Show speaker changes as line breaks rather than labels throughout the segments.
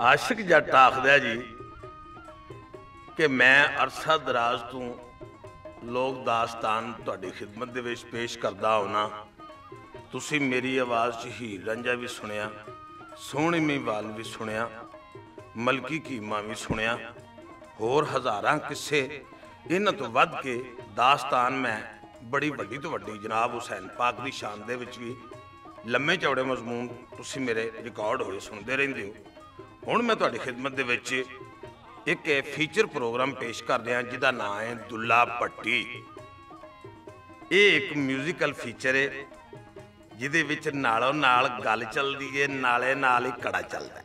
ਆਸ਼ਿਕ ਜੱਟ ਆਖਦਾ ਜੀ ਕਿ ਮੈਂ ਅਰਸਾ ਦਰਾਜ਼ ਤੋਂ ਲੋਕ ਦਾਸਤਾਨ ਤੁਹਾਡੀ ਖਿਦਮਤ ਦੇ ਵਿੱਚ ਪੇਸ਼ ਕਰਦਾ ਹੁਣਾ ਤੁਸੀਂ ਮੇਰੀ ਆਵਾਜ਼ 'ਚ ਹੀਰ ਰਾਂਝਾ ਵੀ ਸੁਣਿਆ, ਸੋਹਣੀ ਮੀਵਾਲ ਵੀ ਸੁਣਿਆ, ਮਲਕੀ ਕੀਮਾ ਵੀ ਸੁਣਿਆ। ਹੋਰ ਹਜ਼ਾਰਾਂ ਕਿੱਸੇ ਇਹਨਾਂ ਤੋਂ ਵੱਧ ਕੇ ਦਾਸਤਾਨ ਮੈਂ ਬੜੀ ਵੱਡੀ ਤੋਂ ਵੱਡੀ ਜਨਾਬ ਹੁਸੈਨ ਪਾਕ ਦੀ ਸ਼ਾਨ ਦੇ ਵਿੱਚ ਵੀ ਲੰਮੇ ਚੌੜੇ ਮਜ਼ਮੂਨ ਤੁਸੀਂ ਮੇਰੇ ਰਿਕਾਰਡ ਹੋਏ ਸੁਣਦੇ ਰਹਿੰਦੇ ਹੋ। ਹੁਣ ਮੈਂ ਤੁਹਾਡੀ ਖਿਦਮਤ ਦੇ ਵਿੱਚ ਇੱਕ ਫੀਚਰ ਪ੍ਰੋਗਰਾਮ ਪੇਸ਼ ਕਰ ਰਿਹਾ, ਜਿਹਦਾ ਨਾਮ ਹੈ ਦੁੱਲਾ ਪੱਟੀ ਇਹ ਇੱਕ ਮਿਊਜ਼ੀਕਲ ਫੀਚਰ ਹੈ, ਜਿਹਦੇ ਵਿੱਚ ਨਾਲੋਂ ਨਾਲ ਗੱਲ ਚੱਲਦੀ ਏ ਨਾਲੇ ਨਾਲ ਹੀ ਕੜਾ ਚੱਲਦਾ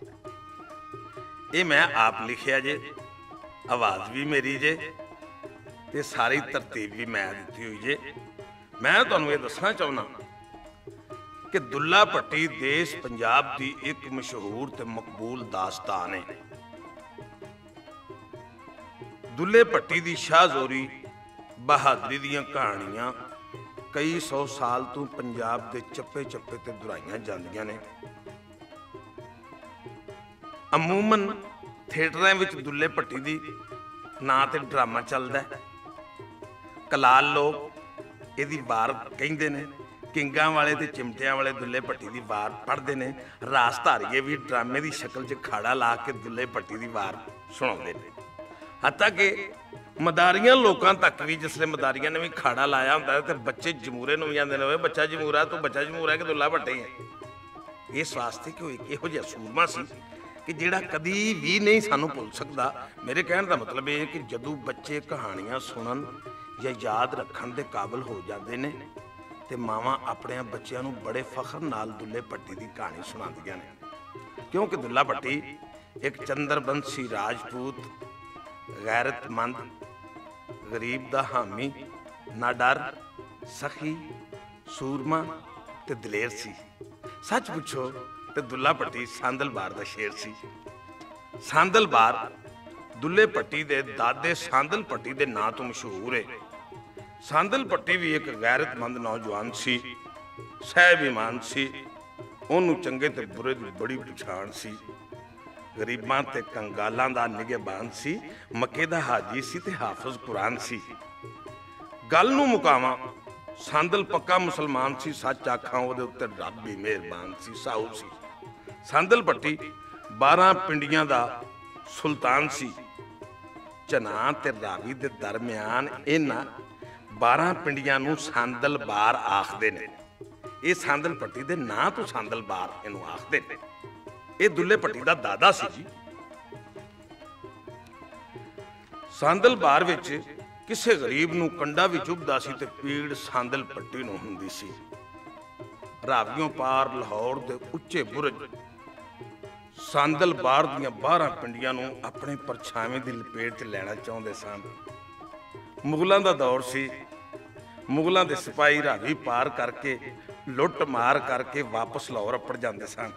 ਇਹ ਮੈਂ ਆਪ ਲਿਖਿਆ ਜੇ, ਆਵਾਜ਼ ਵੀ ਮੇਰੀ ਜੇ, ਤੇ ਸਾਰੀ ਤਰਤੀਬ ਵੀ ਮੈਂ ਦਿੱਤੀ ਹੋਈ ਜੇ। ਮੈਂ ਤੁਹਾਨੂੰ ਇਹ ਦੱਸਣਾ ਚਾਹੁੰਦਾ ਕਿ ਦੁੱਲਾ ਭੱਟੀ ਦੇਸ਼ ਪੰਜਾਬ ਦੀ ਇੱਕ ਮਸ਼ਹੂਰ ਤੇ ਮਕਬੂਲ ਦਾਸਤਾਨ ਹੈ। ਦੁੱਲੇ ਭੱਟੀ ਦੀ ਸ਼ਾਹਜ਼ੋਰੀ ਬਹਾਦਰੀ ਦੀਆਂ ਕਹਾਣੀਆਂ ਕਈ ਸੌ ਸਾਲ ਤੋਂ ਪੰਜਾਬ ਦੇ ਚੱਪੇ ਚੱਪੇ ਤੇ ਦੁਹਰਾਈਆਂ ਜਾਂਦੀਆਂ ਨੇ। ਅਮੂਮਨ ਥੀਏਟਰਾਂ ਵਿੱਚ ਦੁੱਲੇ ਭੱਟੀ ਦੀ ਨਾਂ ਤੇ ਡਰਾਮਾ ਚੱਲਦਾ ਕਲਾਲ ਲੋਕ ਇਹਦੀ ਵਾਰ ਕਹਿੰਦੇ ਨੇ। ਕਿੰਗਾਂ ਵਾਲੇ ਤੇ ਚਿਮਟਿਆਂ ਵਾਲੇ ਦੁੱਲੇ ਭੱਟੀ ਦੀ ਵਾਰ ਪੜ੍ਹਦੇ ਨੇ। ਰਾਸ ਧਾਰੀਏ ਵੀ ਡਰਾਮੇ ਦੀ ਸ਼ਕਲ 'ਚ ਖਾੜਾ ਲਾ ਕੇ ਦੁੱਲੇ ਭੱਟੀ ਦੀ ਵਾਰ ਸੁਣਾਉਂਦੇ ਨੇ। ਹੱਤਾ ਕਿ ਮਦਾਰੀਆਂ ਲੋਕਾਂ ਤੱਕ ਵੀ ਜਿਸਲੇ ਮਦਾਰੀਆਂ ਨੇ ਵੀ ਖਾੜਾ ਲਾਇਆ ਹੁੰਦਾ ਤੇ ਬੱਚੇ ਜਮੂਰੇ ਨੂੰ ਵੀ ਜਾਂਦੇ ਨੇ, ਓਏ ਬੱਚਾ ਜਮੂਰਾ, ਤੂੰ ਬੱਚਾ ਜਮੂਰਾ ਕਿ ਦੁੱਲਾ ਭੱਟੇ ਹੈ ਇਸ ਵਾਸਤੇ ਕਿ ਉਹ ਇੱਕ ਇਹੋ ਜਿਹਾ ਸੂਰਮਾ ਸੀ ਕਿ ਜਿਹੜਾ ਕਦੀ ਵੀ ਨਹੀਂ ਸਾਨੂੰ ਭੁੱਲ ਸਕਦਾ? ਮੇਰੇ ਕਹਿਣ ਦਾ ਮਤਲਬ ਇਹ ਹੈ ਕਿ ਜਦੋਂ ਬੱਚੇ ਕਹਾਣੀਆਂ ਸੁਣਨ ਜਾਂ ਯਾਦ ਰੱਖਣ ਦੇ ਕਾਬਿਲ ਹੋ ਜਾਂਦੇ ਨੇ ਤੇ ਮਾਵਾਂ ਆਪਣੇ ਬੱਚਿਆਂ ਨੂੰ ਬੜੇ ਫਖਰ ਨਾਲ ਦੁੱਲੇ ਭੱਟੀ ਦੀ ਕਹਾਣੀ ਸੁਣਾਉਂਦੀਆਂ ਨੇ। ਕਿਉਂਕਿ ਦੁੱਲਾ ਭੱਟੀ ਇੱਕ ਚੰਦਰਬੰਸੀ ਰਾਜਪੂਤ, ਗੈਰਤਮੰਦ, ਗਰੀਬ ਦਾ ਹਾਮੀ ਨਾ ਡਰ ਸਖੀ, ਸੂਰਮਾ ਤੇ ਦਲੇਰ ਸੀ। ਸੱਚ ਪੁੱਛੋ ਤੇ ਦੁੱਲਾ ਭੱਟੀ ਸਾਂਦਲਬਾਰ ਦਾ ਸ਼ੇਰ ਸੀ। ਸਾਂਦਲਬਾਰ ਦੁੱਲੇ ਭੱਟੀ ਦੇ ਦਾਦੇ ਸਾਂਦਲ ਭੱਟੀ ਦੇ ਨਾਂ ਤੋਂ ਮਸ਼ਹੂਰ ਹੈ ਸਾਂਦਲ ਭੱਟੀ ਵੀ ਇੱਕ ਗੈਰਤਮੰਦ ਨੌਜਵਾਨ ਸੀ ਸਹਿਬ ਇਮਾਨ ਸੀ। ਉਹਨੂੰ ਚੰਗੇ ਤੇ ਬੁਰੇ ਦੀ ਬੜੀ ਪਛਾਣ ਸੀ। ਗਰੀਬਾਂ ਤੇ ਕੰਗਾਲਾਂ ਦਾ ਨਿਗਹਿਬਾਨ ਸੀ, ਮੱਕੇ ਦਾ ਹਾਜੀ ਸੀ ਤੇ ਹਾਫਜ਼ ਕੁਰਾਨ ਸੀ। ਗੱਲ ਨੂੰ ਮੁਕਾਵਾਂ, ਸੰਦਲ ਪੱਕਾ ਮੁਸਲਮਾਨ ਸੀ, ਸੱਚ ਆਖਾਂ ਉਹਦੇ ਉੱਤੇ ਰੱਬ ਵੀ ਮਿਹਰਬਾਨ ਸੀ, ਸਾਊ ਸੀ। ਸੰਦਲ ਪੱਟੀ 12 ਪਿੰਡੀਆਂ ਦਾ ਸੁਲਤਾਨ ਸੀ। ਚਨਾ ਤੇ ਰਾਵੀ ਦੇ ਦਰਮਿਆਨ ਇਹਨਾਂ 12 ਪਿੰਡੀਆਂ ਨੂੰ ਸੰਦਲ ਬਾਰ ਆਖਦੇ ਨੇ। ਇਹ ਸੰਦਲ ਪੱਟੀ ਦੇ ਨਾਂ ਤੋਂ ਸੰਦਲ ਬਾਰ ਇਹਨੂੰ ਆਖਦੇ ਨੇ। ਇਹ ਦੁੱਲੇ ਪੱਟੀ ਦਾ ਦਾਦਾ ਸੀ ਜੀ। ਸੰਦਲ ਬਾਰ ਵਿੱਚ ਕਿਸੇ ਗਰੀਬ ਨੂੰ ਕੰਡਾ ਵੀ ਚੁੱਭਦਾ ਸੀ ਤੇ ਪੀੜ ਸੰਦਲ ਪੱਟੀ ਨੂੰ ਹੁੰਦੀ ਸੀ। ਰਾਵੀਓਂ ਪਾਰ ਲਾਹੌਰ ਦੇ ਉੱਚੇ ਬੁਰਜ ਸੰਦਲ ਬਾਰ ਦੀਆਂ 12 ਪਿੰਡੀਆਂ ਨੂੰ ਆਪਣੇ ਪਰਛਾਵੇਂ ਦੀ ਲਪੇਟ 'ਚ ਲੈਣਾ ਚਾਹੁੰਦੇ ਸਨ। ਮੁਗਲਾਂ ਦਾ ਦੌਰ ਸੀ। ਮੁਗਲਾਂ ਦੇ ਸਿਪਾਹੀ ਰਾਵੀ ਪਾਰ ਕਰਕੇ, ਲੁੱਟ ਮਾਰ ਕਰਕੇ ਵਾਪਸ ਲਾਹੌਰ ਅੱਪੜ ਜਾਂਦੇ ਸਨ।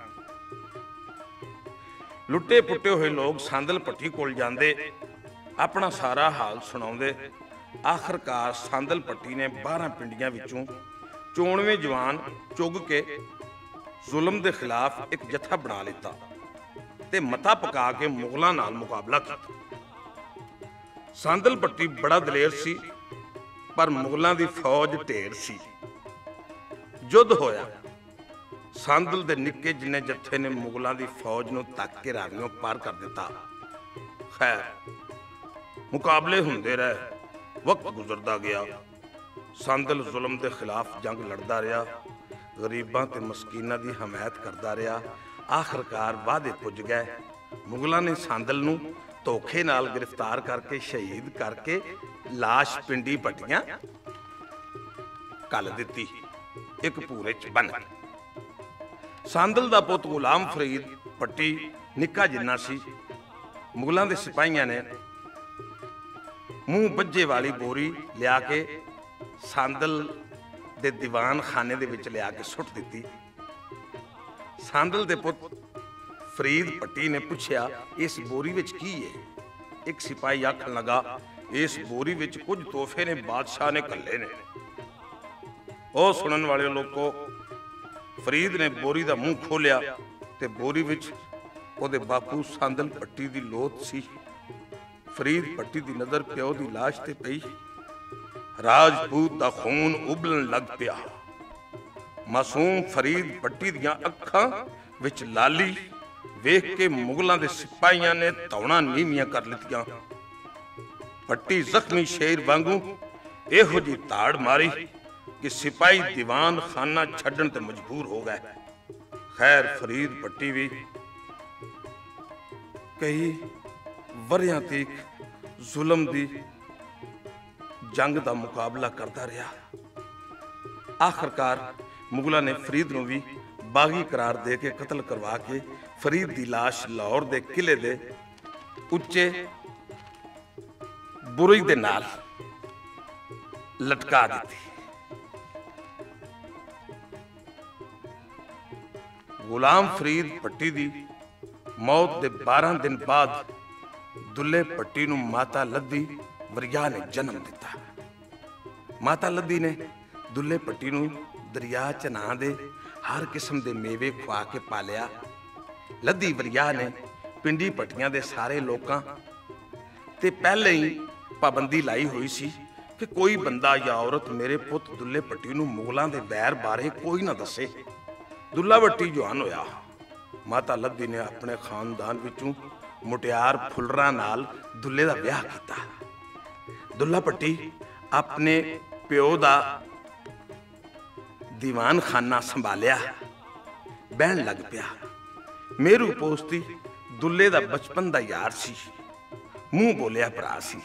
ਲੁੱਟੇ ਪੁੱਟੇ ਹੋਏ ਲੋਕ ਸੰਦਲ ਪੱਟੀ ਕੋਲ ਜਾਂਦੇ, ਆਪਣਾ ਸਾਰਾ ਹਾਲ ਸੁਣਾਉਂਦੇ। ਆਖਰਕਾਰ ਸੰਦਲ ਪੱਟੀ ਨੇ 12 ਪਿੰਡੀਆਂ ਵਿੱਚੋਂ 94 ਜਵਾਨ ਚੁੱਗ ਕੇ ਜ਼ੁਲਮ ਦੇ ਖਿਲਾਫ ਇੱਕ ਜਥਾ ਬਣਾ ਲਿੱਤਾ ਤੇ ਮਤਾ ਪਕਾ ਕੇ ਮੁਗਲਾਂ ਨਾਲ ਮੁਕਾਬਲਾ ਕੀਤਾ। ਸੰਦਲ ਪੱਟੀ ਬੜਾ ਦਲੇਰ ਸੀ। ਪਰ ਮੁਗਲਾਂ ਦੀ ਫੌਜ ਢੇਰ ਸੀ। ਜੁੱਧ ਹੋਇਆ। ਸੰਦਲ ਦੇ ਨਿੱਕੇ ਜਿੰਨੇ ਜੱਥੇ ਨੇ ਮੁਗਲਾਂ ਦੀ ਫੌਜ ਨੂੰ ਤੱਕ ਕੇ ਰਾਵੀਆਂ ਪਾਰ ਕਰ ਦਿੱਤਾ। ਖੈਰ, ਮੁਕਾਬਲੇ ਹੁੰਦੇ ਰਹੇ। ਵਕਤ ਗੁਜ਼ਰਦਾ ਗਿਆ। ਸੰਦਲ ਜ਼ੁਲਮ ਦੇ ਖਿਲਾਫ ਜੰਗ ਲੜਦਾ ਰਿਹਾ। ਗਰੀਬਾਂ ਤੇ ਮਸਕੀਨਾਂ ਦੀ ਹਮਾਇਤ ਕਰਦਾ ਰਿਹਾ। ਆਖਰਕਾਰ ਵਾਅਦੇ ਪੁੱਜ ਗਏ। ਮੁਗਲਾਂ ਨੇ ਸੰਦਲ ਨੂੰ ਧੋਖੇ ਨਾਲ ਗ੍ਰਿਫਤਾਰ ਕਰਕੇ, ਸ਼ਹੀਦ ਕਰਕੇ ਲਾਸ਼ ਪਿੰਡੀ ਪਟੀਆਂ ਕੱਲ ਦਿੱਤੀ। ਇੱਕ ਪੂਰੇ ਚ ਬੰਨ ਸੰਦਲ ਦਾ ਪੁੱਤ ਗੁਲਾਮ ਫਰੀਦ ਪੱਟੀ ਨਿੱਕਾ ਜਿੰਨਾ ਸੀ। ਮੁਗਲਾਂ ਦੇ ਸਿਪਾਹੀਆਂ ਨੇ ਮੂੰਹ ਬੱਜੇ ਵਾਲੀ ਬੋਰੀ ਲਿਆ ਕੇ ਸੰਦਲ ਦੇ ਦੀਵਾਨ ਖਾਨੇ ਦੇ ਵਿੱਚ ਲਿਆ ਕੇ ਸੁੱਟ ਦਿੱਤੀ। ਸੰਦਲ ਦੇ ਪੁੱਤ ਫਰੀਦ ਪੱਟੀ ਨੇ ਪੁੱਛਿਆ, ਇਸ ਬੋਰੀ ਵਿੱਚ ਕੀ ਹੈ ਇੱਕ ਸਿਪਾਹੀ ਆਖਣ ਲੱਗਾ ਇਸ ਬੋਰੀ ਵਿੱਚ ਕੁਝ ਤੋਹਫੇ ਨੇ, ਬਾਦਸ਼ਾਹ ਨੇ ਕੱਲੇ ਨੇ। ਉਹ ਸੁਣਨ ਵਾਲੇ ਲੋਕੋ, ਫਰੀਦ ਨੇ ਬੋਰੀ ਦਾ ਮੂੰਹ ਖੋਲਿਆ ਤੇ ਬੋਰੀ ਵਿੱਚ ਉਹਦੇ ਬਾਪੂ ਸੰਦਲ ਪੱਟੀ ਦੀ ਲੋਥ ਸੀ। ਫਰੀਦ ਪੱਟੀ ਦੀ ਨਜ਼ਰ ਪਿਓ ਦੀ ਲਾਸ਼ ਤੇ ਪਈ। ਰਾਜਪੂਤ ਦਾ ਖੂਨ ਉਬਲਣ ਲੱਗ ਪਿਆ। ਮਾਸੂਮ ਫਰੀਦ ਪੱਟੀ ਦੀਆਂ ਅੱਖਾਂ ਵਿੱਚ ਲਾਲੀ ਵੇਖ ਕੇ ਮੁਗਲਾਂ ਦੇ ਸਿਪਾਹੀਆਂ ਨੇ ਤੌਣਾ ਨੀਵੀਆਂ ਕਰ ਲਿੱਤੀਆਂ। ਪੱਟੀ ਜ਼ਖਮੀ ਸ਼ੇਰ ਵਾਂਗੂ ਇਹੋ ਜੀ ਤਾੜ ਮਾਰੀ ਕਿ ਸਿਪਾਹੀ ਦੀਵਾਨ ਖਾਨਾ ਛੱਡਣ ਤੇ ਮਜਬੂਰ ਹੋ ਗਏ। ਖੈਰ ਫਰੀਦ ਪੱਟੀ ਵੀ ਕਈ ਵਰਿਆਂ ਤੱਕ ਜ਼ੁਲਮ ਦੀ ਜੰਗ ਦਾ ਮੁਕਾਬਲਾ ਕਰਦਾ ਰਿਹਾ। ਆਖਰਕਾਰ ਮੁਗਲਾਂ ਨੇ ਫਰੀਦ ਨੂੰ ਵੀ ਬਾਗੀ ਕਰਾਰ ਦੇ ਕੇ ਕਤਲ ਕਰਵਾ ਕੇ ਫਰੀਦ ਦੀ ਲਾਸ਼ ਲਾਹੌਰ ਦੇ ਕਿਲੇ ਦੇ ਉੱਚੇ ਬੁਰਜ ਦੇ ਨਾਲ ਲਟਕਾ ਦਿੱਤੀ। ਗੁਲਾਮ ਫਰੀਦ ਪੱਟੀ ਦੀ ਮੌਤ ਦੇ 12 ਦਿਨ ਬਾਅਦ ਦੁੱਲੇ ਪੱਟੀ ਨੂੰ ਮਾਤਾ ਲੱਦੀ ਵਰਿਆ ਨੇ ਜਨਮ ਦਿੱਤਾ। ਮਾਤਾ ਲੱਦੀ ਨੇ ਦੁੱਲੇ ਪੱਟੀ ਨੂੰ ਦਰਿਆ ਚ ਨਾਂ ਦੇ ਹਰ ਕਿਸਮ ਦੇ ਮੇਵੇ ਖਵਾ ਕੇ ਪਾਲਿਆ ਲੱਦੀ ਵਰਿਆ ਨੇ ਪਿੰਡੀ ਪੱਟੀਆਂ ਦੇ ਸਾਰੇ ਲੋਕਾਂ ਤੇ ਪਹਿਲੇ ਹੀ ਪਾਬੰਦੀ ਲਾਈ ਹੋਈ ਸੀ ਕਿ ਕੋਈ ਬੰਦਾ ਜਾਂ ਔਰਤ ਮੇਰੇ ਪੁੱਤ ਦੁੱਲੇ ਭੱਟੀ ਨੂੰ ਮੁਗਲਾਂ ਦੇ ਵੈਰ ਬਾਰੇ ਕੋਈ ਨਾ ਦੱਸੇ। ਦੁੱਲਾ ਭੱਟੀ ਜਵਾਨ ਹੋਇਆ। ਮਾਤਾ ਲੱਦੀ ਨੇ ਆਪਣੇ ਖਾਨਦਾਨ ਵਿੱਚੋਂ ਮੁਟਿਆਰ ਫੁੱਲਰਾਂ ਨਾਲ ਦੁੱਲੇ ਦਾ ਵਿਆਹ ਕੀਤਾ। ਦੁੱਲਾ ਭੱਟੀ ਆਪਣੇ ਪਿਓ ਦਾ ਦੀਵਾਨ ਖਾਨਾ ਸੰਭਾਲਿਆ। ਬਹਿਣ ਲੱਗ ਪਿਆ। ਮੇਰੂ ਪੋਸਤੀ ਦੁੱਲੇ ਦਾ ਬਚਪਨ ਦਾ ਯਾਰ ਸੀ। ਮੂੰਹ ਬੋਲਿਆ ਭਰਾ ਸੀ।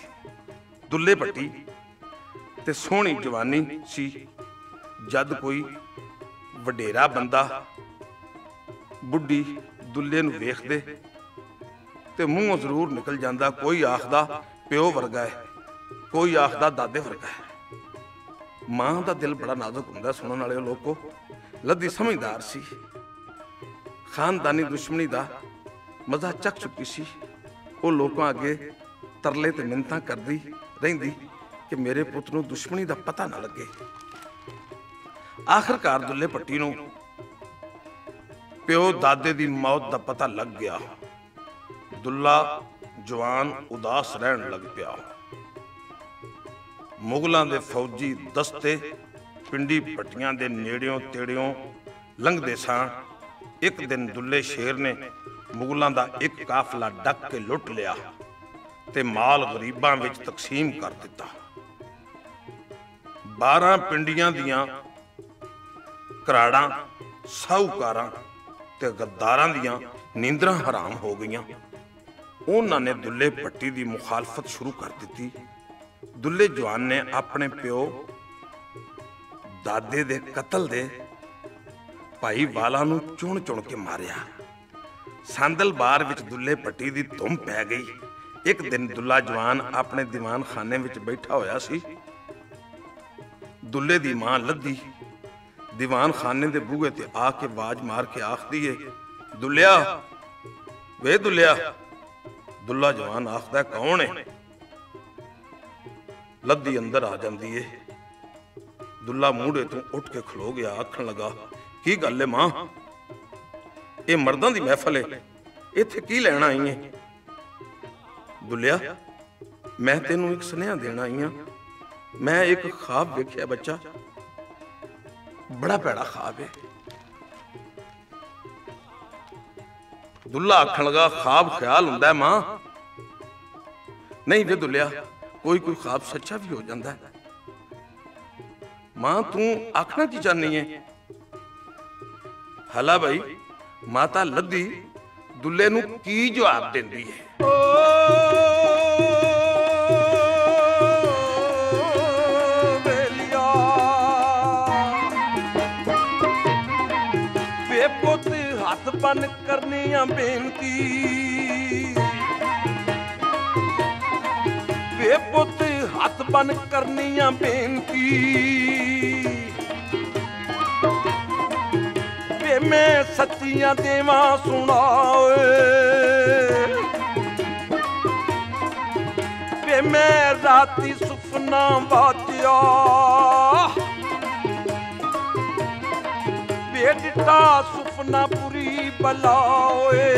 ਦੁੱਲੇ ਪੱਟੀ ਤੇ ਸੋਹਣੀ ਜਵਾਨੀ ਸੀ। ਜਦ ਕੋਈ ਵਡੇਰਾ ਬੰਦਾ ਬੁੱਢੀ ਦੁੱਲੇ ਨੂੰ ਵੇਖਦੇ ਤੇ ਮੂੰਹੋਂ ਜ਼ਰੂਰ ਨਿਕਲ ਜਾਂਦਾ, ਕੋਈ ਆਖਦਾ ਪਿਓ ਵਰਗਾ ਹੈ, ਕੋਈ ਆਖਦਾ ਦਾਦੇ ਵਰਗਾ ਹੈ। ਮਾਂ ਦਾ ਦਿਲ ਬੜਾ ਨਾਜ਼ੁਕ ਹੁੰਦਾ ਸੁਣਨ ਵਾਲੇ ਲੋਕੋ, ਲੱਦੀ ਸਮਝਦਾਰ ਸੀ। ਖਾਨਦਾਨੀ ਦੁਸ਼ਮਣੀ ਦਾ ਮਜ਼ਾ ਚੱਕ ਚੁੱਕੀ ਸੀ। ਉਹ ਲੋਕਾਂ ਅੱਗੇ ਤਰਲੇ ਤੇ ਮਿੰਤਾਂ ਕਰਦੀ ਰਹਿੰਦੀ ਕਿ ਮੇਰੇ ਪੁੱਤ ਨੂੰ ਦੁਸ਼ਮਣੀ ਦਾ ਪਤਾ ਨਾ ਲੱਗੇ। ਆਖਰਕਾਰ ਦੁੱਲੇ ਪੱਟੀ ਨੂੰ ਪਿਓ ਦਾਦੇ ਦੀ ਮੌਤ ਦਾ ਪਤਾ ਲੱਗ ਗਿਆ। ਦੁੱਲਾ ਜਵਾਨ ਉਦਾਸ ਰਹਿਣ ਲੱਗ ਪਿਆ। ਮੁਗਲਾਂ ਦੇ ਫੌਜੀ ਦਸਤੇ ਪਿੰਡੀ ਪੱਟੀਆਂ ਦੇ ਨੇੜਿਓਂ ਤੇੜਿਓਂ ਲੰਘਦੇ ਸਾਂ। ਇੱਕ ਦਿਨ ਦੁੱਲੇ ਸ਼ੇਰ ਨੇ ਮੁਗਲਾਂ ਦਾ ਇੱਕ ਕਾਫਲਾ ਡੱਕ ਕੇ ਲੁੱਟ ਲਿਆ। ਤੇ ਮਾਲ ਗਰੀਬਾਂ ਵਿੱਚ ਤਕਸੀਮ ਕਰ ਦਿੱਤਾ। 12 ਪਿੰਡੀਆਂ ਦੀਆਂ ਕਰਾੜਾਂ ਸਾਹੂਕਾਰਾਂ ਤੇ ਗੱਦਾਰਾਂ ਦੀਆਂ ਨੀਂਦਰਾਂ ਹਰਾਮ ਹੋ ਗਈਆਂ। ਉਹਨਾਂ ਨੇ ਦੁੱਲੇ ਪੱਟੀ ਦੀ ਮੁਖਾਲਫਤ ਸ਼ੁਰੂ ਕਰ ਦਿੱਤੀ। ਦੁੱਲੇ ਜਵਾਨ ਨੇ ਆਪਣੇ ਪਿਓ, ਦਾਦੇ ਦੇ ਕਤਲ ਦੇ ਭਾਈ ਵਾਲਾ ਨੂੰ ਚੁਣ ਚੁਣ ਕੇ ਮਾਰਿਆ। ਸੰਦਲ ਬਾਰ ਵਿੱਚ ਦੁੱਲੇ ਪੱਟੀ ਦੀ ਧੁੰਮ ਪੈ ਗਈ। ਇੱਕ ਦਿਨ ਦੁੱਲਾ ਜਵਾਨ ਆਪਣੇ ਦੀਵਾਨ ਖਾਨੇ ਵਿੱਚ ਬੈਠਾ ਹੋਇਆ ਸੀ। ਦੁੱਲੇ ਦੀ ਮਾਂ ਲੱਦੀ ਦੀਵਾਨ ਖਾਨੇ ਦੇ ਬੂਹੇ ਤੇ ਆ ਕੇ ਆਵਾਜ਼ ਮਾਰ ਕੇ ਆਖਦੀ ਏ, ਦੁੱਲਿਆ, ਵੇ ਦੁੱਲਿਆ, ਦੁੱਲਾ ਜਵਾਨ ਆਖਦਾ, ਕੌਣ ਏ? ਲੱਦੀ ਅੰਦਰ ਆ ਜਾਂਦੀ ਏ। ਦੁੱਲਾ ਮੂਹਰੇ ਤੋਂ ਉੱਠ ਕੇ ਖਲੋ ਗਿਆ, ਆਖਣ ਲੱਗਾ, ਕੀ ਗੱਲ ਏ ਮਾਂ? ਇਹ ਮਰਦਾਂ ਦੀ ਮਹਿਫਲ ਏ। ਇੱਥੇ ਕੀ ਲੈਣ ਆਈ ਏ? ਦੁੱਲਿਆ ਮੈਂ ਤੈਨੂੰ ਇੱਕ ਸੁਨੇਹਾ ਦੇਣ ਆਈ ਆ। ਮੈਂ ਇੱਕ ਖਾਬ ਵੇਖਿਆ ਬੱਚਾ। ਬੜਾ ਭੈੜਾ ਖਾਬ ਹੈ ਦੁੱਲਾ ਆਖਣ ਲਗਾ, ਖਾਬ ਖਿਆਲ ਹੁੰਦਾ ਮਾਂ। ਨਹੀਂ ਵੇ ਦੁੱਲਿਆ, ਕੋਈ ਕੋਈ ਖਾਬ ਸੱਚਾ ਵੀ ਹੋ ਜਾਂਦਾ ਹੈ। ਮਾਂ, ਤੂੰ ਆਖਣਾ ਕੀ ਚਾਹਨੀ ਹੈ ਹਲਾ ਭਾਈ ਮਾਤਾ ਲੱਦੀ ਦੁੱਲੇ ਨੂੰ ਕੀ ਜਵਾਬ ਦਿੰਦੀ ਹੈ
ਵੇ ਪੁੱਤ ਹੱਥ ਬੰਨ ਕਰਨੀਆਂ ਬੇਨਤੀ। ਵੇ ਪੁੱਤ ਹੱਥ ਬੰਨ ਕਰਨੀਆਂ ਬੇਨਤੀ। ਵੇ ਮੈਂ ਸੱਚੀਆਂ ਦੇਵਾਂ ਸੁਣਾ ਓਏ ਵੇ ਮੈਂ ਰਾਤੀ ਸੁਪਨਾ ਦੇ ਸੁਪਨਾ ਪੂਰੀ ਬਲਾ ਓਏ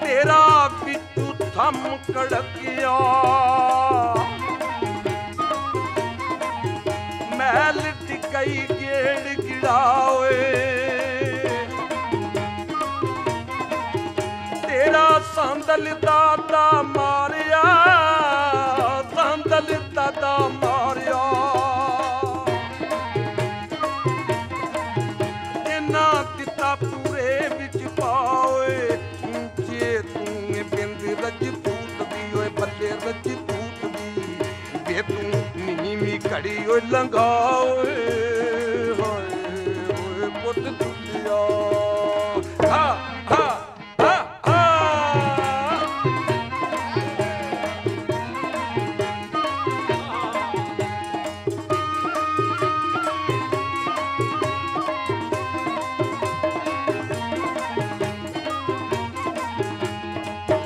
ਤੇਰਾ ਬਿੱਟੂ ਥੰਮ ਕੜਕਿਆ। ਮਹਿਲ ਟਿਕਈ ਗੇੜ ਗਿੜਾ ਓਏ ਸੰਦਲ ਦਾਤਾ ਮਾ ਘੜੀ ਓਏ ਲੰਘਾਓਏ ਹੋਏ ਓਏ ਪੁੱਤ ਦੁੱਲਿਆ ਹਾ ਹਾ ਹਾ ਹਾ।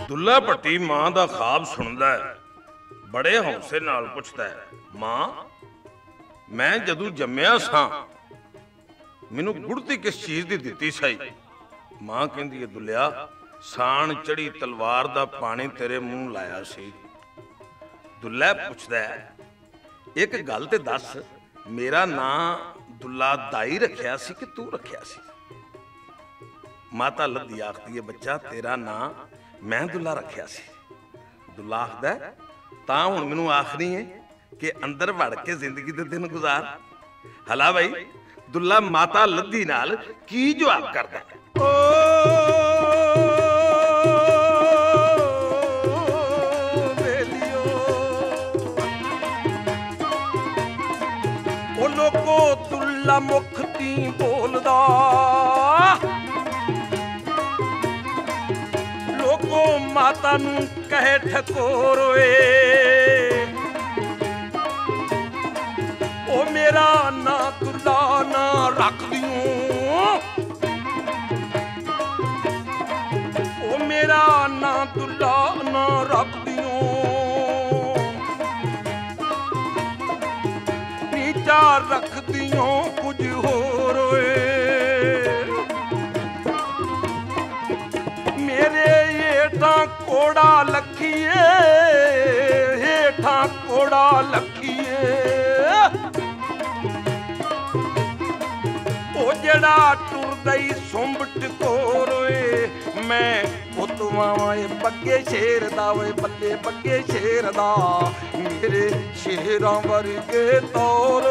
ਦੁੱਲਾ ਭੱਟੀ ਮਾਂ ਦਾ ਖਾਬ ਸੁਣਦਾ ਹੈ, ਬੜੇ ਹੌਂਸੇ ਨਾਲ ਪੁੱਛਦਾ ਹੈ, ਮਾਂ ਮੈਂ ਜਦੋਂ ਜੰਮਿਆ ਸਾਂ, ਮੈਨੂੰ ਗੁੜਤੀ ਕਿਸ ਚੀਜ਼ ਦੀ ਦਿੱਤੀ ਸਾਈ? ਮਾਂ ਕਹਿੰਦੀ ਹੈ ਦੁੱਲਿਆ, ਸਾਣ ਚੜੀ ਤਲਵਾਰ ਦਾ ਪਾਣੀ ਤੇਰੇ ਮੂੰਹ ਲਾਇਆ ਸੀ। ਦੁੱਲਾ ਪੁੱਛਦਾ ਇੱਕ ਗੱਲ ਤੇ ਦੱਸ, ਮੇਰਾ ਨਾਂ ਦੁੱਲਾ ਦਾਈ ਰੱਖਿਆ ਸੀ ਕਿ ਤੂੰ ਰੱਖਿਆ ਸੀ? ਮਾਤਾ ਲੱਦੀ ਆਖਦੀ ਹੈ ਬੱਚਾ, ਤੇਰਾ ਨਾਂ ਮੈਂ ਦੁੱਲਾ ਰੱਖਿਆ ਸੀ। ਦੁੱਲਾ ਆਖਦਾ ਤਾਂ ਹੁਣ ਮੈਨੂੰ ਆਖਦੀ ਏ ਕਿ ਅੰਦਰ ਵੜ ਕੇ ਜ਼ਿੰਦਗੀ ਦੇ ਦਿਨ ਗੁਜ਼ਾਰ। ਹਲਾ ਭਾਈ ਦੁੱਲਾ ਮਾਤਾ ਲੱਦੀ ਨਾਲ ਕੀ ਜਵਾਬ ਕਰਦਾ? ਹੈ?
ਓ ਦੁੱਲਾ ਉਹ ਲੋਕੋ ਮੁਖ ਤੀ ਬੋਲਦਾ। ਲੋਕੋ ਮਾਤਾ ਨੂੰ ਕਹੇ ਠਕੋਰ ਓਏ। ਮੇਰਾ ਨਾ ਤੁੱਲਾ ਨਾ ਰੱਖ ਜਿਹੜਾ ਟੁਰਦਾ ਹੀ ਸੁੰਬ ਟਕੋਰ ਓਏ। ਮੈਂ ਪੁੱਤਵਾਂ ਏ ਬੱਗੇ ਸ਼ੇਰ ਦਾ ਓਏ ਬੱਲੇ ਬੱਗੇ ਸ਼ੇਰ ਦਾ। ਮੇਰੇ ਸ਼ੇਰਾਂ ਵਰਗੇ ਤੌਰ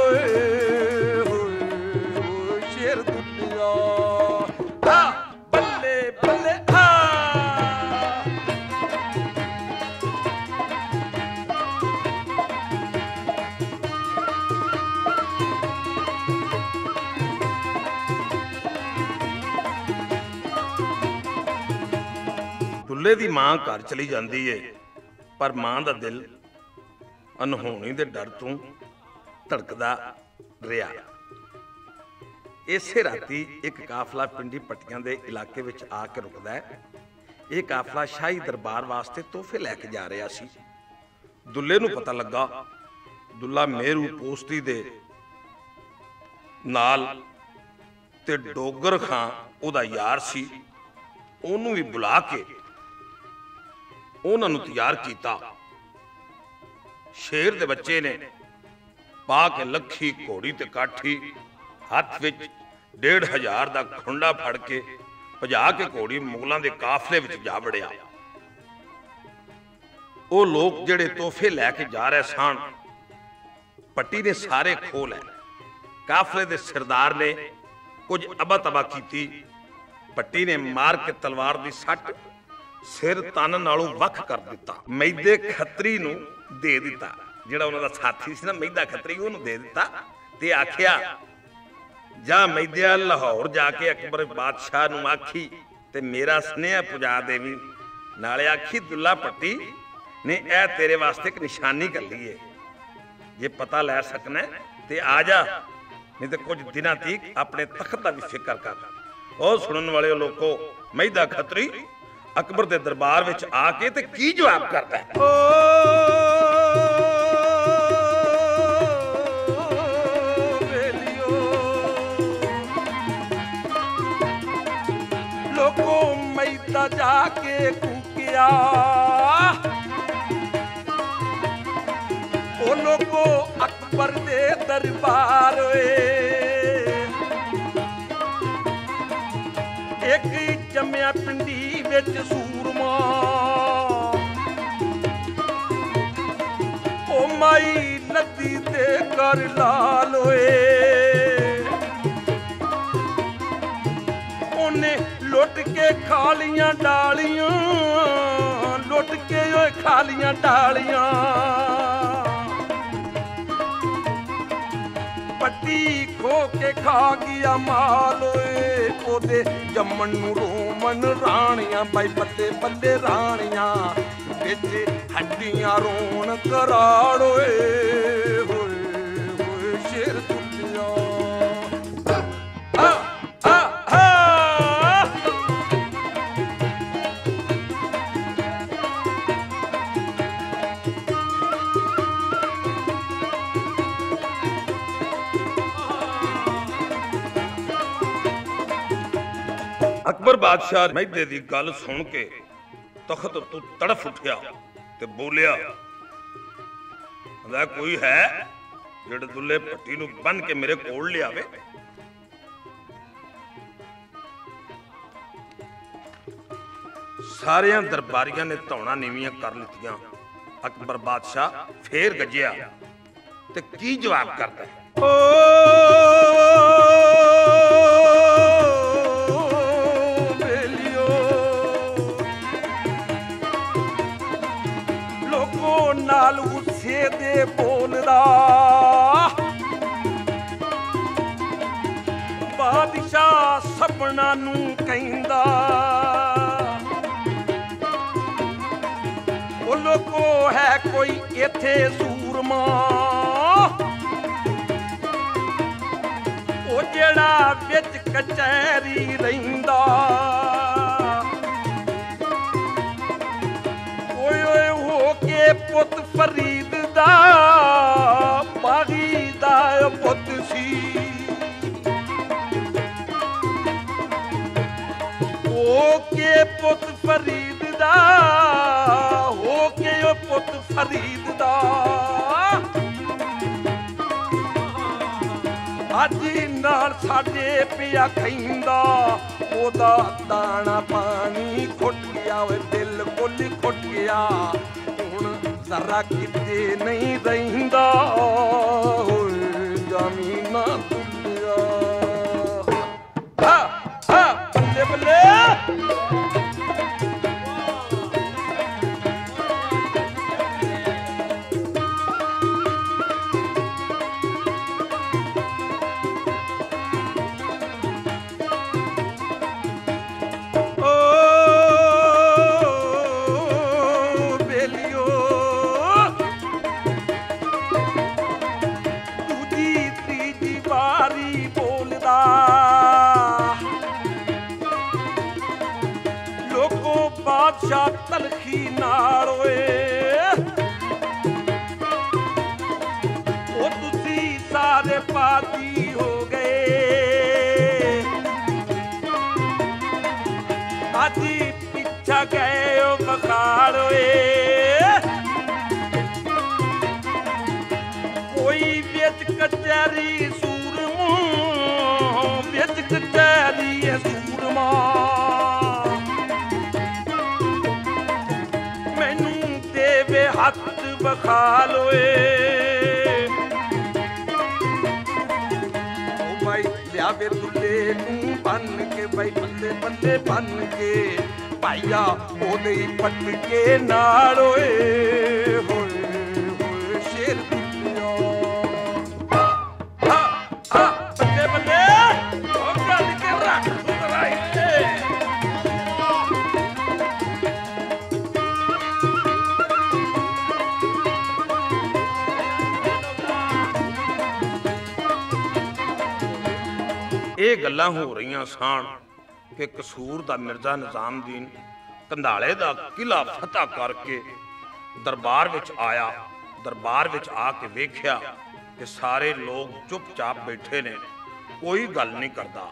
ਦੁੱਲੇ ਦੀ ਮਾਂ ਘਰ ਚਲੀ ਜਾਂਦੀ ਏ, ਪਰ ਮਾਂ ਦਾ ਦਿਲ ਅਨਹੋਣੀ ਦੇ ਡਰ ਤੋਂ ਧੜਕਦਾ ਰਿਹਾ। ਇਸੇ ਰਾਤੀ ਇੱਕ ਕਾਫਲਾ ਪਿੰਡੀ ਪੱਟੀਆਂ ਦੇ ਇਲਾਕੇ ਵਿੱਚ ਆ ਕੇ ਰੁਕਦਾ ਹੈ। ਇਹ ਕਾਫਲਾ ਸ਼ਾਹੀ ਦਰਬਾਰ ਵਾਸਤੇ ਤੋਹਫੇ ਲੈ ਕੇ ਜਾ ਰਿਹਾ ਸੀ। ਦੁੱਲੇ ਨੂੰ ਪਤਾ ਲੱਗਾ, ਦੁੱਲਾ ਮੇਰੂ ਪੋਸਤੀ ਦੇ ਨਾਲ ਤੇ ਡੋਗਰ ਖਾਂ ਉਹਦਾ ਯਾਰ ਸੀ। ਉਹਨੂੰ ਵੀ ਬੁਲਾ ਕੇ ਉਹਨਾਂ ਨੂੰ ਤਿਆਰ ਕੀਤਾ। ਸ਼ੇਰ ਦੇ ਬੱਚੇ ਨੇ ਪਾ ਕੇ ਲੱਖੀ ਘੋੜੀ ਤੇ ਕਾਠੀ, ਹੱਥ ਵਿੱਚ 1500 ਦਾ ਖੁੰਡਾ ਫੜ ਕੇ ਭਜਾ ਕੇ ਘੋੜੀ ਮੁਗਲਾਂ ਦੇ ਕਾਫਲੇ ਵਿੱਚ ਜਾ ਵੜਿਆ। ਉਹ ਲੋਕ ਜਿਹੜੇ ਤੋਹਫੇ ਲੈ ਕੇ ਜਾ ਰਹੇ ਸਨ, ਪੱਟੀ ਨੇ ਸਾਰੇ ਖੋਹ ਲਏ। ਕਾਫਲੇ ਦੇ ਸਰਦਾਰ ਨੇ ਕੁਝ ਅਬਾ ਤਬਾ ਕੀਤੀ। ਪੱਟੀ ਨੇ ਮਾਰ ਕੇ ਤਲਵਾਰ ਦੀ ਸੱਟ ਸਿਰ ਤਨ ਨਾਲੋਂ ਵੱਖ ਕਰ ਦਿੱਤਾ। ਮੈਦੇ ਖੱਤਰੀ ਨੂੰ ਦੇ ਦਿੱਤਾ। ਜਿਹੜਾ ਉਹਨਾਂ ਦਾ ਸਾਥੀ ਸੀ ਨਾ, ਮੈਦਾ ਖੱਤਰੀ, ਉਹਨੂੰ ਦੇ ਦਿੱਤਾ ਤੇ ਆਖਿਆ, ਜਾ ਮੈਦਿਆ ਲਾਹੌਰ ਜਾ ਕੇ ਅਕਬਰ ਬਾਦਸ਼ਾਹ ਨੂੰ ਆਖੀ ਤੇ ਮੇਰਾ ਸਨੇਹ ਪੁਜਾ ਦੇਵੀ। ਨਾਲੇ ਆਖੀ, ਦੁੱਲਾ ਪੱਟੀ ਨੇ ਇਹ ਤੇਰੇ ਵਾਸਤੇ ਇੱਕ ਨਿਸ਼ਾਨੀ ਕੱਲੀ ਏ। ਜੇ ਪਤਾ ਲੈ ਸਕਣਾ ਤੇ ਆ ਜਾ, ਨਹੀਂ ਤੇ ਕੁਝ ਦਿਨਾਂ ਤੀਕ ਆਪਣੇ ਤਖਤ ਦਾ ਵੀ ਫਿਕਰ ਕਰ। ਉਹ ਸੁਣਨ ਵਾਲੇ ਲੋਕੋ ਮਹਿਦਾ ਖਤਰੀ ਅਕਬਰ ਦੇ ਦਰਬਾਰ ਵਿੱਚ ਆ ਕੇ ਤੇ ਕੀ ਜਵਾਬ ਕਰਦਾ ਹੈ?
ਲੋਕੋ ਮੈਤਾ ਜਾ ਕੇ ਕੂਕਿਆ। ਉਹ ਲੋਕੋ ਅਕਬਰ ਦੇ ਦਰਬਾਰ ਓਏ। ਇੱਕ ਜੰਮਿਆ ਪਿੰਡੀ ਵਿੱਚ ਸੂਰਮਾ। ਓ ਮਾਈ ਲੱਦੀ ਤੇ ਕਰ ਲਾਲ ਓਏ। ਉਹਨੇ ਲੁੱਟ ਕੇ ਖਾਲੀਆਂ ਡਾਲੀਆਂ, ਲੁੱਟ ਕੇ ਓਏ ਖਾਲੀਆਂ ਡਾਲੀਆਂ। ਪੱਟੀ ਖੋ ਕੇ ਖਾ ਗਿਆ ਮਾਲ ਓਏ। ਉਹਦੇ ਜੰਮਣ ਨੂੰ ਰੋਮਨ ਰਾਣੀਆਂ ਬਾਈ ਬੱਲੇ ਬੱਲੇ ਰਾਣੀਆਂ ਵਿੱਚ ਹੱਡੀਆਂ ਰੋਣ ਕਰਾੜ ਓਏ।
ਅਕਬਰ ਬਾਦਸ਼ਾਹ ਮਹਿਦੇ ਦੀ ਗੱਲ ਸੁਣ ਕੇ ਤਖਤ ਤੋਂ ਤੜਫ ਉੱਠਿਆ ਤੇ ਬੋਲਿਆ ਕਹਿੰਦਾ ਕੋਈ ਹੈ ਜਿਹੜਾ ਦੁੱਲੇ ਭੱਟੀ ਨੂੰ ਬੰਨ ਕੇ ਮੇਰੇ ਕੋਲ ਲਿਆਵੇ? ਸਾਰਿਆਂ ਦਰਬਾਰੀਆਂ ਨੇ ਧੌਣਾ ਨੀਵੀਆਂ ਕਰ ਲਿੱਤੀਆਂ। ਅਕਬਰ ਬਾਦਸ਼ਾਹ ਫੇਰ ਗੱਜਿਆ ਤੇ ਕੀ ਜਵਾਬ ਕਰਦਾ
ਓ ਗੁੱਸੇ ਦੇ। ਬੋਲਦਾ ਬਾਦਸ਼ਾਹ ਸਪਨਾ ਨੂੰ ਕਹਿੰਦਾ, ਉਹ ਲੋਕੋ ਹੈ ਕੋਈ ਇੱਥੇ ਸੂਰਮਾ। ਉਹ ਜਿਹੜਾ ਵਿੱਚ ਕਚਹਿਰੀ ਰਹਿੰਦਾ। ਓਏ, ਹੋ ਕੇ ਪੁੱਤ ਫਰੀਦ ਦਾ ਬਾਗੀ ਦਾ ਪੁੱਤ ਸੀ। ਹੋ ਕੇ ਪੁੱਤ ਫਰੀਦ ਦਾ, ਹੋ ਕੇ ਉਹ ਪੁੱਤ ਫਰੀਦ ਦਾ। ਅੱਜ ਨਾਲ ਸਾਡੇ ਪਿਆ ਖੈਂਦਾ, ਉਹਦਾ ਦਾਣਾ ਪਾਣੀ ਖੁੱਟ ਗਿਆ ਓਏ ਦਿਲ ਖੁੱਟ ਗਿਆ। ਹੁਣ ਜ਼ਰਾ ਕਿਤੇ ਨਹੀਂ ਵਿੱਚ ਕਚਹਿਰੀ ਸੂਰਮਾ, ਵਿੱਚ ਕਚਹਿਰੀ ਹੈ ਸੂਰਮਾ। ਮੈਨੂੰ ਦੇਵੇ ਹੱਥ ਬਖਾ ਲੋਏ ਓ ਬਾਈ ਲਿਆਵੇ ਦੁੱਲੇ ਨੂੰ ਬੰਨ ਕੇ, ਬਾਈ ਬੱਲੇ ਬੱਲੇ ਬੰਨ ਕੇ। ਭਾਈਆ, ਉਹਦੇ ਹੀ ਪੱਟ ਕੇ ਨਾਲ ਓਏ ਹੋਏ
ਇਹ ਗੱਲਾਂ ਹੋ ਰਹੀਆਂ ਸਨ ਕਿ ਕਸੂਰ ਦਾ ਮਿਰਜ਼ਾ ਨਿਜ਼ਾਮਦੀਨ ਕੰਧਾਲੇ ਦਾ ਕਿਲਾ ਫਤਹ ਕਰਕੇ ਦਰਬਾਰ ਵਿੱਚ ਆਇਆ, ਦਰਬਾਰ ਵਿੱਚ ਆ ਕੇ ਵੇਖਿਆ ਕਿ ਸਾਰੇ ਲੋਕ ਚੁੱਪਚਾਪ ਬੈਠੇ ਨੇ, ਕੋਈ ਗੱਲ ਨਹੀਂ ਕਰਦਾ।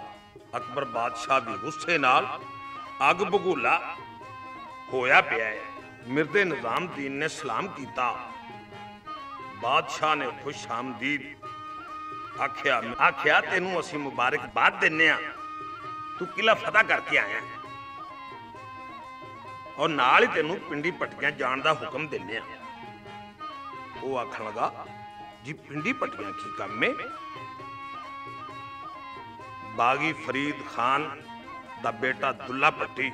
ਅਕਬਰ ਬਾਦਸ਼ਾਹ ਵੀ ਗੁੱਸੇ ਨਾਲ ਅੱਗ ਬਗੂਲਾ ਹੋਇਆ ਪਿਆ ਹੈ। ਮਿਰਜ਼ੇ ਨਿਜ਼ਾਮਦੀਨ ਨੇ ਸਲਾਮ ਕੀਤਾ। ਬਾਦਸ਼ਾਹ ਨੇ ਖੁਸ਼ ਆਮਦੀਦ ਆਖਿਆ ਆਖਿਆ, ਤੈਨੂੰ ਅਸੀਂ ਮੁਬਾਰਕਬਾਦ ਦਿੰਨੇ ਆ। ਤੂੰ ਕਿਲਾ ਫਤਹ ਕਰਕੇ ਆਇਆ। ਔਰ ਨਾਲ ਹੀ ਤੈਨੂੰ ਪਿੰਡੀ ਪਟੀਆਂ ਜਾਣ ਦਾ ਹੁਕਮ ਦਿੰਨੇ ਆ। ਉਹ ਆਖਣ ਲਗਾ, ਜੀ ਪਿੰਡੀ ਪਟੀਆਂ ਕੀ ਕੰਮ ਏ? ਬਾਗੀ ਫਰੀਦ ਖਾਨ ਦਾ ਬੇਟਾ ਦੁੱਲਾ ਭੱਟੀ,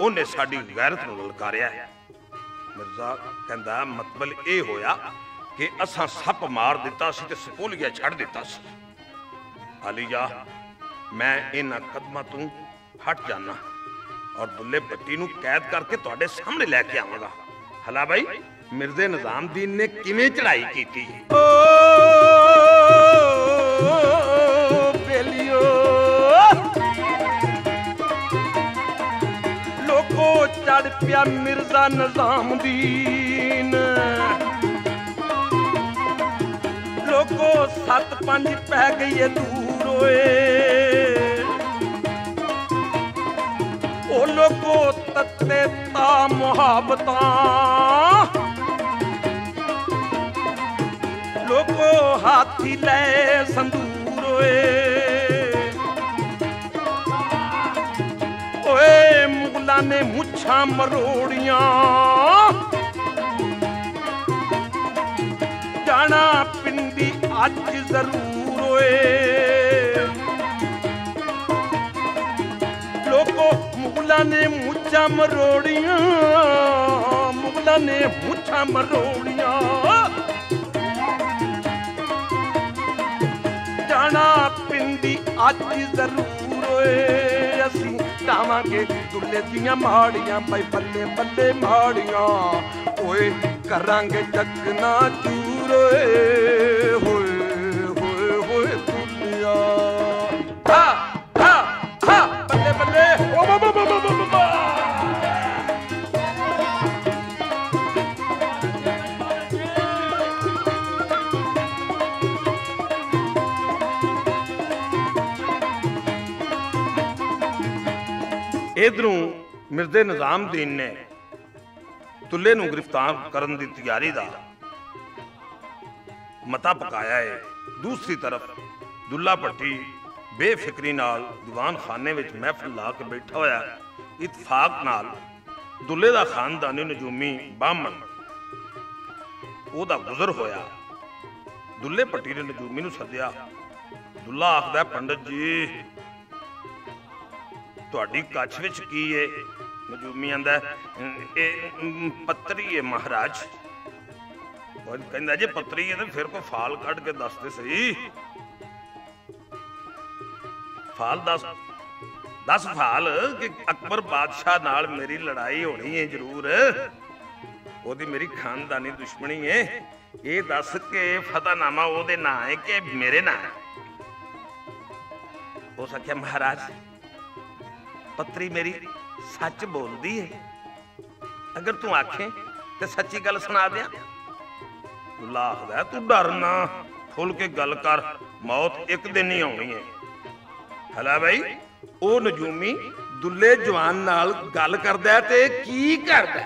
ਉਹਨੇ ਸਾਡੀ ਗੈਰਤ ਨੂੰ ਲਲਕਾਰਿਆ। ਮਿਰਜ਼ਾ ਕਹਿੰਦਾ ਮਤਲਬ ਇਹ ਹੋਇਆ ਕਿ ਅਸਾਂ ਸੱਪ ਮਾਰ ਦਿੱਤਾ ਸੀ ਤੇ ਸਪੋਲੀਆ ਛੱਡ ਦਿੱਤਾ ਸੀ। ਅਲੀ ਜਾ, ਮੈਂ ਇਹਨਾਂ ਕਦਮਾਂ ਤੋਂ ਹਟ ਜਾਣਾ ਔਰ ਦੁੱਲੇ ਭੱਟੀ ਨੂੰ ਕੈਦ ਕਰਕੇ ਤੁਹਾਡੇ ਸਾਹਮਣੇ ਲੈ ਕੇ ਆਵਾਂਗਾ। ਹਲਾ ਭਾਈ ਮਿਰਜ਼ੇ ਨਿਜ਼ਾਮਦੀਨ ਨੇ ਕਿਵੇਂ ਚੜ੍ਹਾਈ ਕੀਤੀ
ਓ ਬੇਲੀਓ। ਲੋਕੋ ਚੜ ਪਿਆ ਮਿਰਜ਼ਾ ਨਿਜ਼ਾਮਦੀਨ। ਲੋਕੋ, ਸੱਤ ਪੰਜ ਪੈ ਗਈ ਏ ਦੂਰ ਓਏ। ਉਹ ਲੋਕੋ, ਤੱਤੇ ਤਾ ਮੁਹੱਬਤਾਂ। ਲੋਕੋ, ਹਾਥੀ ਲੈ ਸੰਦੂਰ ਓਏ। ਓਏ, ਮੁਗਲਾਂ ਨੇ ਮੁੱਛਾਂ ਮਰੋੜੀਆਂ। ਜਾਣਾ ਅੱਜ ਜ਼ਰੂਰ ਓਏ ਲੋਕੋ, ਮੁਗਲਾਂ ਨੇ ਮੁੱਛਾਂ ਮਰੋੜੀਆਂ, ਮੁਗਲਾਂ ਨੇ ਮੁੱਛਾਂ ਮਰੋੜੀਆਂ। ਜਾਣਾ ਪਿੰਡੀ ਅੱਜ ਜ਼ਰੂਰ ਓਏ ਅਸੀਂ ਜਾਵਾਂਗੇ ਦੁੱਲੇ ਦੀਆਂ ਮਾੜੀਆਂ, ਭਾਈ ਬੱਲੇ ਬੱਲੇ ਮਾੜੀਆਂ। ਓਏ, ਕਰਾਂਗੇ ਚੱਕਨਾ ਚੂਰ ਓਏ
ਇਧਰੋਂ ਮਿਰਜ਼ੇ ਨਿਜ਼ਾਮਦੀਨ ਨੇ ਦੁੱਲੇ ਨੂੰ ਗ੍ਰਿਫਤਾਰ ਕਰਨ ਦੀ ਤਿਆਰੀ ਦਾ ਮਤਾ ਪਕਾਇਆ ਹੈ ਦੂਸਰੀ ਤਰਫ ਦੁੱਲਾ ਭੱਟੀ ਬੇਫਿਕਰੀ ਨਾਲ ਦੀਵਾਨ ਵਿੱਚ ਮਹਿਫਲ ਲਾ ਕੇ ਬੈਠਾ ਹੋਇਆ ਇਤਫਾਕ ਨਾਲ ਦੁੱਲੇ ਦਾ ਖਾਨਦਾਨੀ ਨਜੂਮੀ ਬਾਹਮਣ ਉਹਦਾ ਗੁਜ਼ਰ ਹੋਇਆ। ਦੁੱਲੇ ਭੱਟੀ ਨੇ ਨਜੂਮੀ ਨੂੰ ਸੱਦਿਆ, ਦੁੱਲਾ ਆਖਦਾ ਪੰਡਤ ਜੀ ਤੁਹਾਡੀ ਕੱਛ ਵਿੱਚ ਕੀ ਏ? ਮਜੂਮੀ ਆਂਦਾ, ਇਹ ਪੱਤਰੀ ਏ ਮਹਾਰਾਜ। ਉਹ ਕਹਿੰਦਾ, ਜੇ ਪੱਤਰੀ ਏ ਤਾਂ ਫਿਰ ਕੋ ਫਾਲ ਕੱਢ ਕੇ ਦੱਸ ਦੇ ਸਹੀ। ਫਾਲ ਦੱਸ ਦੱਸ ਫਾਲ ਕਿ ਅਕਬਰ ਬਾਦਸ਼ਾਹ ਨਾਲ ਮੇਰੀ ਲੜਾਈ ਹੋਣੀ ਏ ਜ਼ਰੂਰ। ਉਹਦੀ ਮੇਰੀ ਖਾਨਦਾਨੀ ਦੁਸ਼ਮਣੀ ਏ। ਇਹ ਦੱਸ ਕੇ ਫਤਹਨਾਮਾ ਉਹਦੇ ਨਾਂ ਹੈ ਕਿ ਮੇਰੇ ਨਾਂ ਹੈ ਉਹ ਸਕਿਆ ਮਹਾਰਾਜ ਪੱਤਰੀ ਮੇਰੀ ਸੱਚ ਬੋਲਦੀ ਏ। ਅਗਰ ਤੂੰ ਆਖੇ ਤੇ ਸੱਚੀ ਗੱਲ ਸੁਣਾ ਦਿਆਂ ਦੁੱਲਾ ਆਖਦਾ ਤੂੰ ਡਰਨਾ। ਖੁੱਲ ਕੇ ਗੱਲ ਕਰ, ਮੌਤ ਇੱਕ ਦਿਨ ਹੀ ਆਉਣੀ ਹੈ ਹਲਾ ਬਈ, ਉਹ ਨਜੂਮੀ ਦੁੱਲੇ ਜਵਾਨ ਨਾਲ ਗੱਲ ਕਰਦਾ ਤੇ ਕੀ ਕਰਦਾ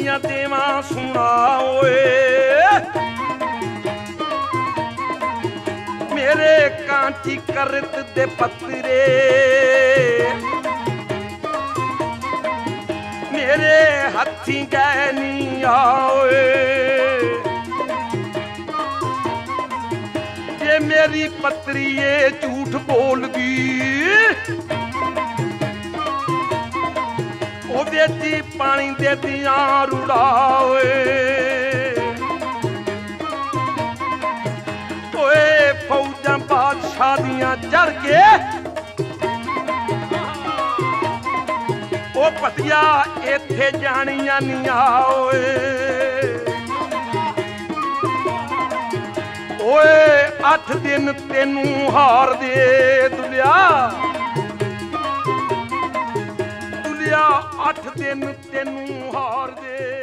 ਸੱਚੀਆਂ ਦੇਵਾਂ ਸੁਣਾ ਓਏ। ਮੇਰੇ ਕਾਂਚੀ ਕਰਤ ਦੇ ਪੱਤਰੇ। ਮੇਰੇ ਹੱਥੀ ਗਏ ਨੀ ਆਓਏ। ਜੇ ਮੇਰੀ ਪਤਰੀ ਏ ਝੂਠ ਬੋਲਦੀ ਉਹਦੇ ਪਾਣੀ ਦੇ ਦੀਆਂ ਰੁੜਾਓਏ ਓਏ, ਫੌਜਾਂ ਬਾਦਸ਼ਾਹ ਦੀਆਂ ਚੜ ਕੇ। ਉਹ ਪਤਿਆ ਇੱਥੇ ਜਾਣੀਆਂ ਨੀ ਆਓਏ ਓਏ, ਅੱਠ ਦਿਨ ਤੈਨੂੰ ਹਾਰ ਦੇ ਦੁਲਿਆ ਦੁਲਿਆ ਅੱਠ ਦਿਨ ਤੈਨੂੰ ਹਾਰ ਦੇ।